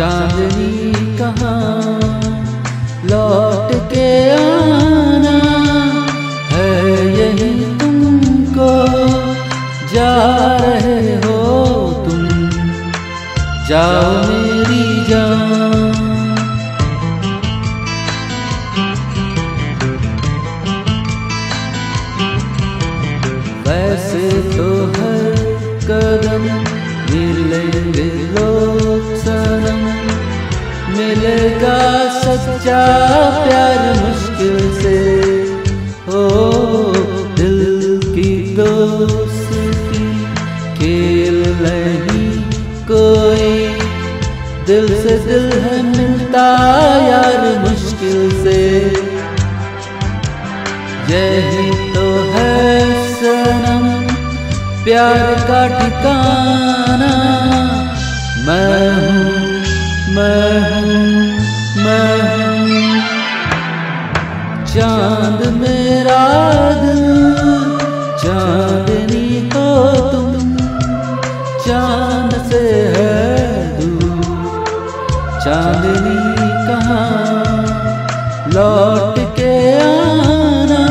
चांदनी कहाँ लौट के आना है यही तुमको जा रहे हो तुम। जाओ मेरी जान। वैसे तो हर कदम मिलेंगे लोग मिलेगा सच्चा प्यार मुश्किल से। हो दिल की दोस्ती खेल नहीं कोई। दिल से दिल है मिलता यार मुश्किल से। यही तो है सनम, प्यार का ठिकाना। चाँद मेरा दिल चांदनी तो तुम, चाँद से है दूर। चांदनी कहाँ, लौट के आना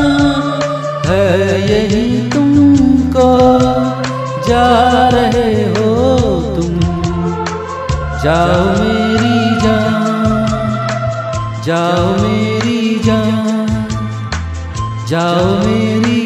है यही तुमको। जा रहे हो तुम, जाओ मेरी जान, जाओ मेरी जान। जाओ मेरी